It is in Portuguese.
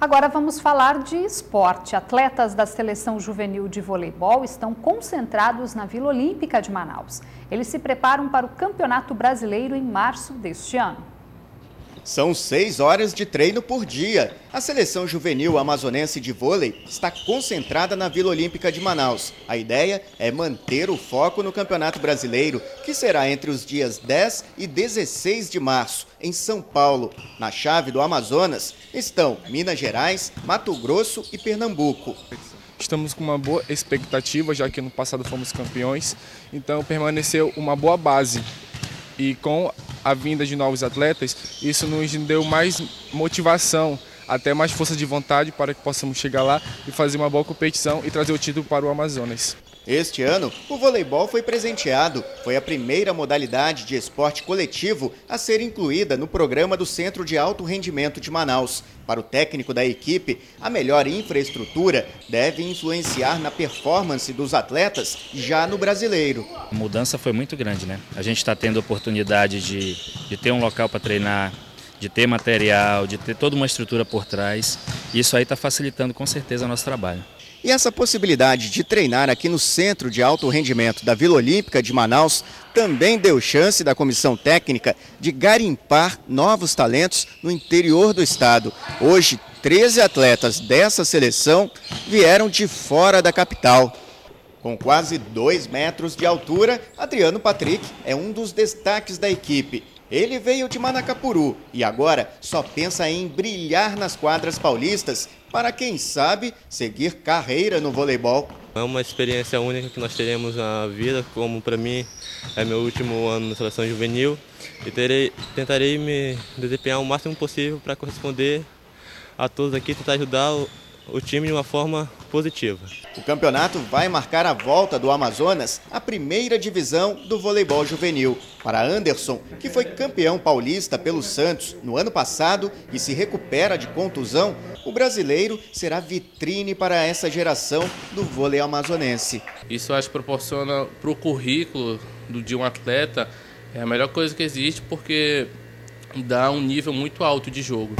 Agora vamos falar de esporte. Atletas da seleção juvenil de voleibol estão concentrados na Vila Olímpica de Manaus. Eles se preparam para o Campeonato Brasileiro em março deste ano. São seis horas de treino por dia. A seleção juvenil amazonense de vôlei está concentrada na Vila Olímpica de Manaus. A ideia é manter o foco no Campeonato Brasileiro, que será entre os dias 10 e 16 de março, em São Paulo. Na chave do Amazonas estão Minas Gerais, Mato Grosso e Pernambuco. Estamos com uma boa expectativa, já que no passado fomos campeões, então permaneceu uma boa base. E com a vinda de novos atletas, isso nos deu mais motivação, até mais força de vontade para que possamos chegar lá e fazer uma boa competição e trazer o título para o Amazonas. Este ano, o voleibol foi presenteado. Foi a primeira modalidade de esporte coletivo a ser incluída no programa do Centro de Alto Rendimento de Manaus. Para o técnico da equipe, a melhor infraestrutura deve influenciar na performance dos atletas já no brasileiro. A mudança foi muito grande, né? A gente está tendo a oportunidade de, de ter um local para treinar, de ter material, de ter toda uma estrutura por trás. Isso aí está facilitando com certeza o nosso trabalho. E essa possibilidade de treinar aqui no Centro de Alto Rendimento da Vila Olímpica de Manaus também deu chance da comissão técnica de garimpar novos talentos no interior do estado. Hoje, 13 atletas dessa seleção vieram de fora da capital. Com quase 2 metros de altura, Adriano Patrick é um dos destaques da equipe. Ele veio de Manacapuru e agora só pensa em brilhar nas quadras paulistas para, quem sabe, seguir carreira no voleibol. É uma experiência única que nós teremos na vida, como para mim é meu último ano na seleção juvenil e terei, tentarei me desempenhar o máximo possível para corresponder a todos aqui, tentar ajudar o, o time de uma forma positiva. O campeonato vai marcar a volta do Amazonas à primeira divisão do voleibol juvenil. Para Anderson, que foi campeão paulista pelo Santos no ano passado e se recupera de contusão, o brasileiro será vitrine para essa geração do vôlei amazonense. Isso acho que proporciona para o currículo de um atleta é a melhor coisa que existe porque dá um nível muito alto de jogo.